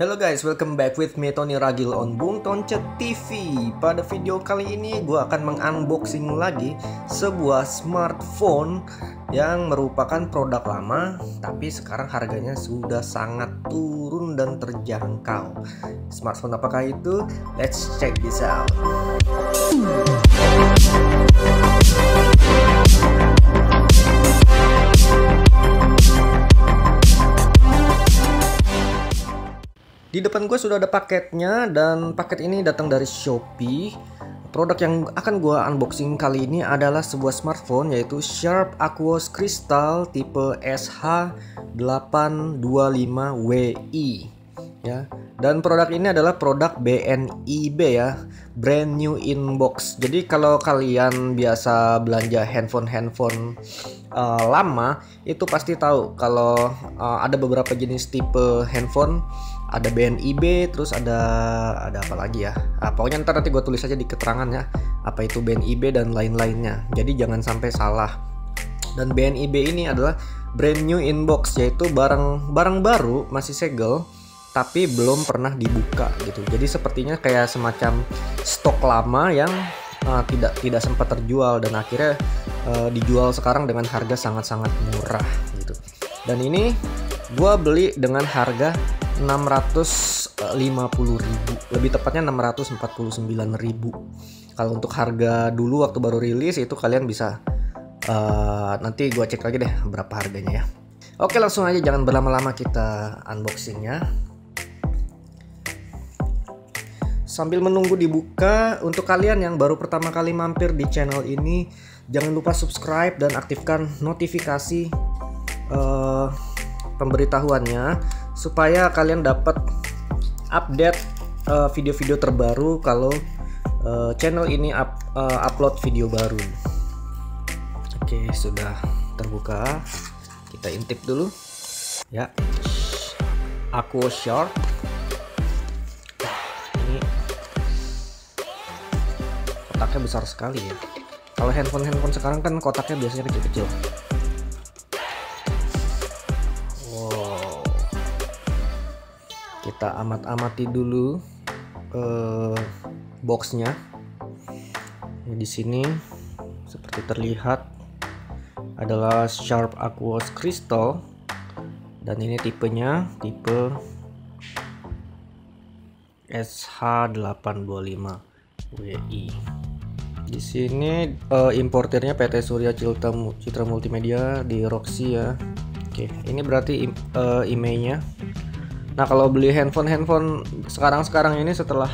Hello guys, welcome back with me Tony Ragil on Bung Toncet TV. Pada video kali ini gue akan mengunboxing lagi sebuah smartphone yang merupakan produk lama tapi sekarang harganya sudah sangat turun dan terjangkau. Smartphone apakah itu? Let's check this out. Di depan gue sudah ada paketnya dan paket ini datang dari Shopee. Produk yang akan gue unboxing kali ini adalah sebuah smartphone yaitu Sharp Aquos Crystal tipe SH825WI ya. Dan produk ini adalah produk BNIB ya, brand new inbox. Jadi kalau kalian biasa belanja handphone-handphone uh, lama itu pasti tahu kalau uh, ada beberapa jenis tipe handphone ada BNIB terus ada ada apa lagi ya? Nah, pokoknya ntar nanti gue tulis aja di keterangannya apa itu BNIB dan lain-lainnya. Jadi jangan sampai salah. Dan BNIB ini adalah brand new inbox yaitu barang barang baru masih segel tapi belum pernah dibuka gitu. Jadi sepertinya kayak semacam stok lama yang uh, tidak tidak sempat terjual dan akhirnya uh, dijual sekarang dengan harga sangat-sangat murah gitu. Dan ini gue beli dengan harga 650.000 lebih tepatnya 649.000 kalau untuk harga dulu waktu baru rilis itu kalian bisa uh, nanti gua cek lagi deh berapa harganya ya. Oke langsung aja jangan berlama-lama kita unboxingnya. Sambil menunggu dibuka untuk kalian yang baru pertama kali mampir di channel ini jangan lupa subscribe dan aktifkan notifikasi uh, pemberitahuannya supaya kalian dapat update eh, video-video uh, terbaru kalau uh, channel ini up, uh, upload video baru. Oke, sudah terbuka. Kita intip dulu. Ya. Aku Sharp. Ini kotaknya besar sekali ya. Kalau handphone-handphone sekarang kan kotaknya biasanya kecil-kecil. Kita amat-amati dulu uh, boxnya. Ya, di sini seperti terlihat adalah Sharp Aquos Crystal dan ini tipenya tipe SH825 WI di sini uh, importernya PT Surya Citra, Citra Multimedia di Roxy ya. Oke ini berarti uh, emailnya Nah kalau beli handphone-handphone sekarang-sekarang ini setelah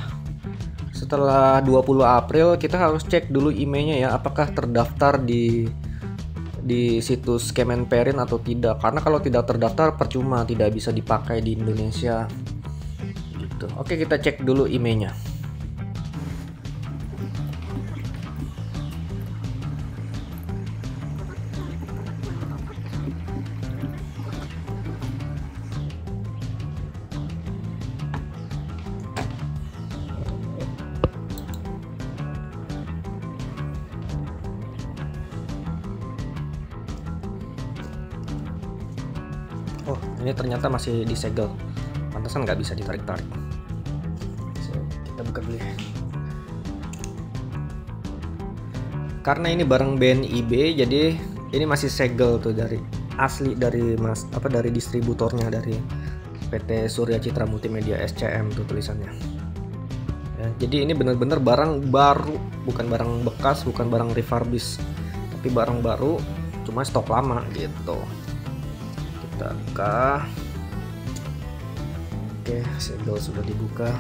setelah 20 April kita harus cek dulu emailnya ya apakah terdaftar di di situs Kemenperin atau tidak karena kalau tidak terdaftar percuma tidak bisa dipakai di Indonesia gitu. Oke kita cek dulu emailnya. Oh ini ternyata masih disegel. Pantasan nggak bisa ditarik-tarik. Kita buka dulu ya. Karena ini barang BNIB jadi ini masih segel tuh dari asli dari mas apa dari distributornya dari PT Surya Citra Multimedia SCM tuh tulisannya. Ya, jadi ini benar-benar barang baru bukan barang bekas bukan barang refurbish tapi barang baru cuma stok lama gitu buka oke segel sudah dibuka.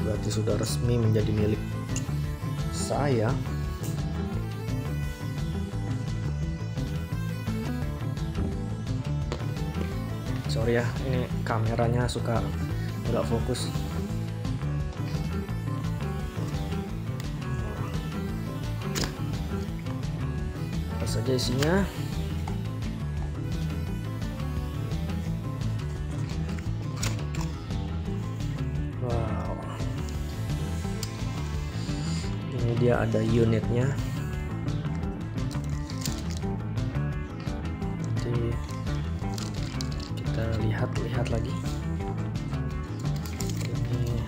Berarti sudah resmi menjadi milik saya. Sorry ya ini kameranya suka nggak fokus. Apa saja isinya ada unitnya. Nanti kita lihat-lihat lagi. Ini.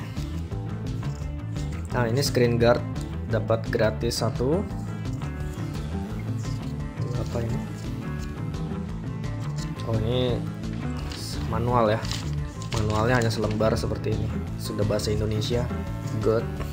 nah ini screen guard dapat gratis satu. Apa ini? Oh ini manual ya. Manualnya hanya selembar seperti ini. Sudah bahasa Indonesia. Good.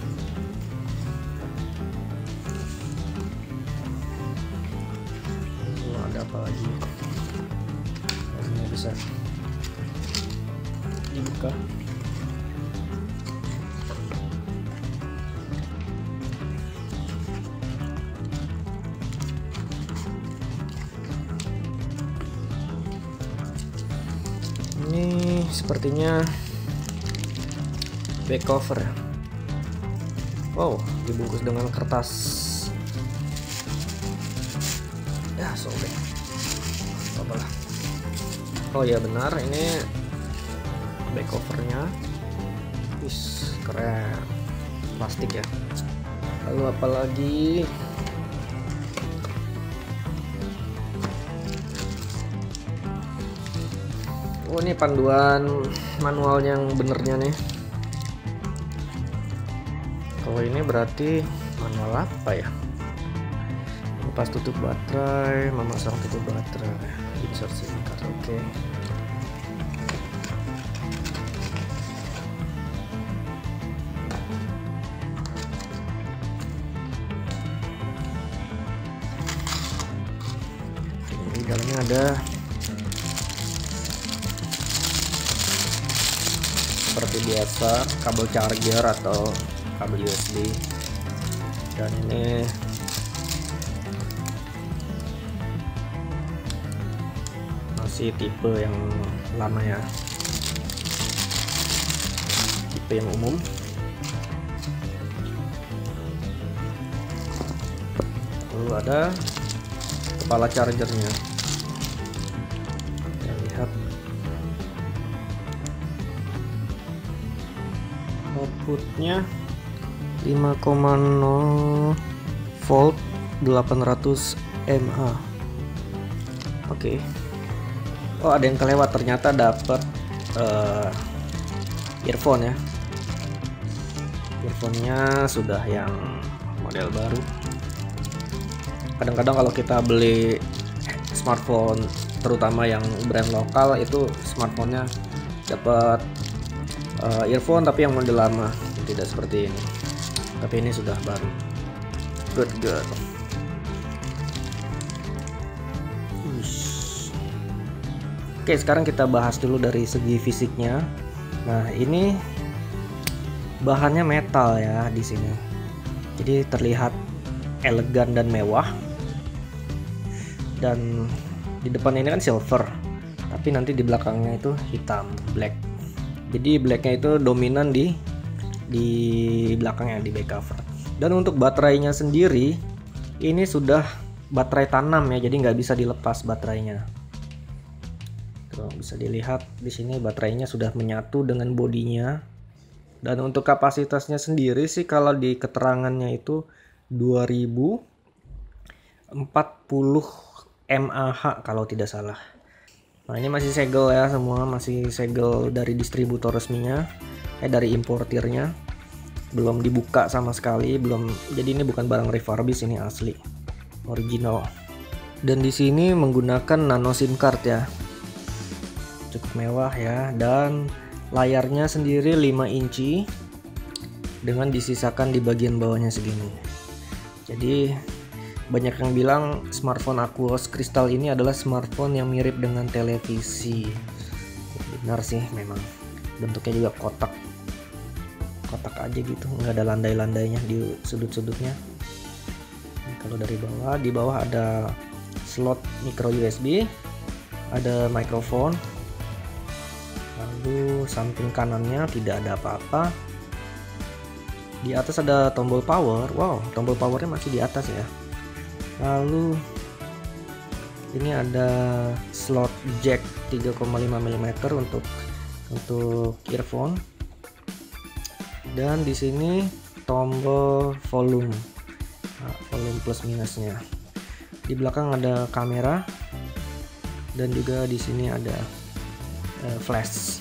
Sepertinya back cover. Wow dibungkus dengan kertas. Ya sobek apa lah oh ya benar ini back covernya. Wis keren. Plastik ya. Lalu apa Oh ini panduan manual yang benernya nih. Kalau ini berarti manual apa ya? Lepas tutup baterai, memasang tutup baterai, insert SIM card, oke. Di dalamnya ada seperti biasa kabel charger atau kabel USB dan ini. Masih tipe yang lama ya. Tipe yang umum. Lalu ada kepala chargernya outputnya 5,0 volt 800 mA. Oke. Oh ada yang kelewat ternyata dapat uh, earphone ya. Earphone-nya sudah yang model baru. Kadang-kadang kalau kita beli smartphone terutama yang brand lokal itu smartphone-nya dapat uh, earphone tapi yang model lama. Tidak seperti ini. Tapi ini sudah baru. Good good Ush. oke sekarang kita bahas dulu dari segi fisiknya. Nah ini bahannya metal ya di sini. Jadi terlihat elegan dan mewah. Dan di depan ini kan silver. Tapi nanti di belakangnya itu hitam black jadi blacknya itu dominan di di belakangnya di back cover. Dan untuk baterainya sendiri ini sudah baterai tanam ya jadi nggak bisa dilepas baterainya. Tuh, bisa dilihat di sini baterainya sudah menyatu dengan bodinya. Dan untuk kapasitasnya sendiri sih kalau di keterangannya itu 2040 mAh kalau tidak salah Nah ini masih segel ya semua masih segel dari distributor resminya eh dari importirnya. Belum dibuka sama sekali belum jadi ini bukan barang refurbish ini asli original. Dan di sini menggunakan nano sim card ya. Cukup mewah ya dan layarnya sendiri 5 inci dengan disisakan di bagian bawahnya segini. Jadi banyak yang bilang smartphone Aquos Crystal ini adalah smartphone yang mirip dengan televisi. Benar sih memang. Bentuknya juga kotak. Kotak aja gitu nggak ada landai-landainya di sudut-sudutnya. Kalau dari bawah di bawah ada slot micro USB ada mikrofon. Lalu samping kanannya tidak ada apa-apa. Di atas ada tombol power. Wow tombol powernya masih di atas ya lalu ini ada slot jack 3,5 mm untuk untuk earphone. Dan di sini tombol volume. Nah, volume plus minusnya. Di belakang ada kamera. Dan juga di sini ada uh, flash.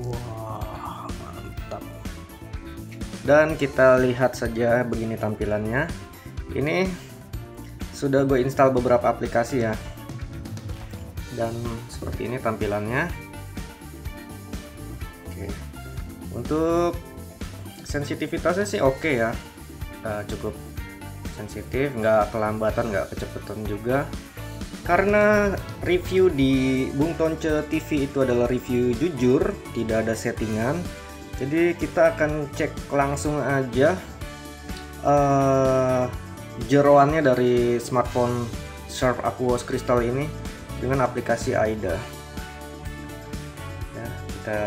Wow dan kita lihat saja begini tampilannya. Ini sudah gue install beberapa aplikasi ya. Dan seperti ini tampilannya. Oke. Untuk sensitivitasnya sih oke ya. Uh, cukup sensitif nggak kelambatan nggak kecepatan juga. Karena review di Bung Tonce TV itu adalah review jujur tidak ada settingan jadi kita akan cek langsung aja uh, jeroannya dari smartphone Sharp Aquos Crystal ini dengan aplikasi AIDA. Ya kita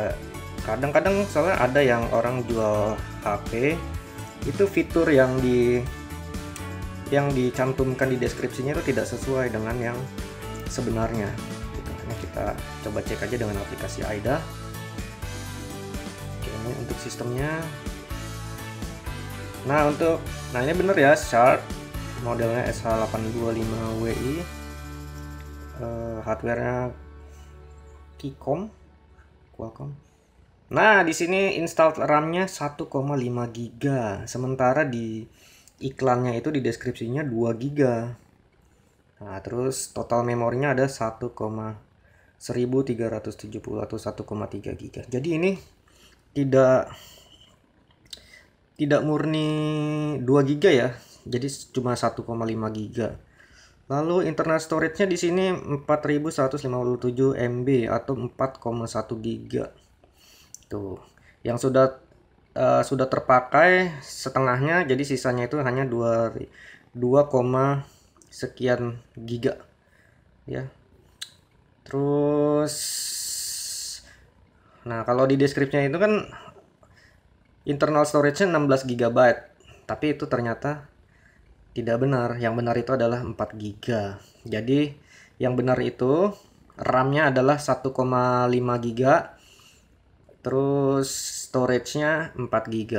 kadang-kadang soalnya ada yang orang jual HP itu fitur yang di yang dicantumkan di deskripsinya itu tidak sesuai dengan yang sebenarnya. Gitu. Kita coba cek aja dengan aplikasi AIDA sistemnya nah untuk nah ini bener ya Sharp modelnya SH825WI uh, hardwarenya Keycom Qualcomm Nah, di sini install RAM-nya 1,5 GB. Sementara di iklannya itu di deskripsinya 2 GB. Nah, terus total memorinya ada 1, 1370 atau 1,3 GB. Jadi ini tidak tidak murni 2 GB ya. Jadi cuma 1,5 GB. Lalu internal storage-nya di sini 4157 MB atau 4,1 GB tuh yang sudah uh, sudah terpakai setengahnya jadi sisanya itu hanya 2 2, sekian giga ya terus nah kalau di deskripsinya itu kan internal storage-nya 16 GB tapi itu ternyata tidak benar. Yang benar itu adalah 4 GB jadi yang benar itu RAM-nya adalah 1,5 GB terus storage-nya 4 GB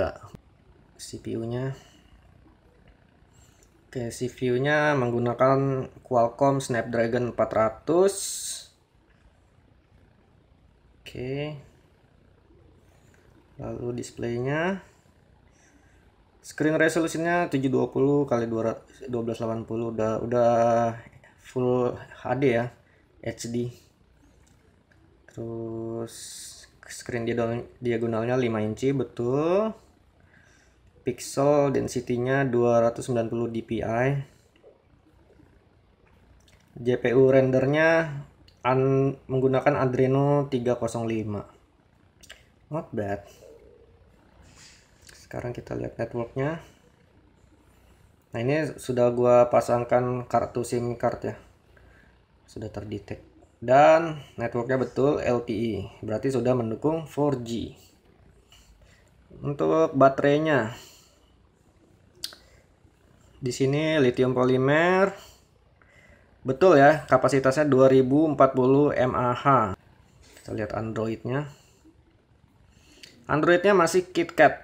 CPU-nya Oke, CPU-nya menggunakan Qualcomm Snapdragon 400. Oke. Lalu displaynya. Screen resolusinya 720 kali 1280 udah udah full HD ya, HD. Terus screen diagonalnya 5 inci betul. Pixel density-nya 290 dpi GPU rendernya an menggunakan Adreno 305 not bad sekarang kita lihat networknya. Nah ini sudah gua pasangkan kartu SIM card ya. Sudah terdetek. Dan networknya betul LTE berarti sudah mendukung 4G untuk baterainya. Di sini lithium polimer betul ya kapasitasnya 2040 mAh. Kita lihat Androidnya. Androidnya masih KitKat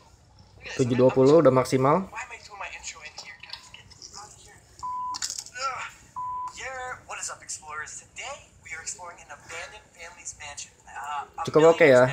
720 udah maksimal. Cukup oke okay ya.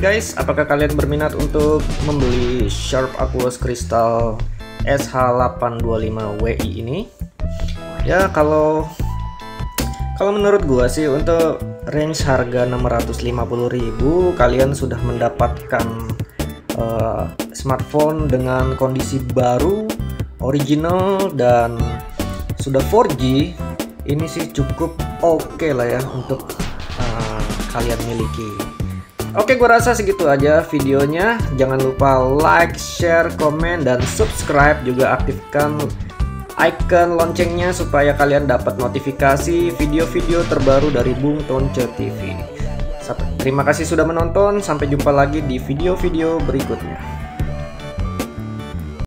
Guys? Apakah kalian berminat untuk membeli Sharp Aquos Crystal SH825WI ini? Ya kalau kalau menurut gua sih untuk range harga 650.000 kalian sudah mendapatkan uh, smartphone dengan kondisi baru, original dan sudah 4G. Ini sih cukup oke okay lah ya untuk uh, kalian miliki. Oke, gue rasa segitu aja videonya. Jangan lupa like, share, komen, dan subscribe. Juga aktifkan icon loncengnya supaya kalian dapat notifikasi video-video terbaru dari Bung Tonce TV. Terima kasih sudah menonton. Sampai jumpa lagi di video-video berikutnya.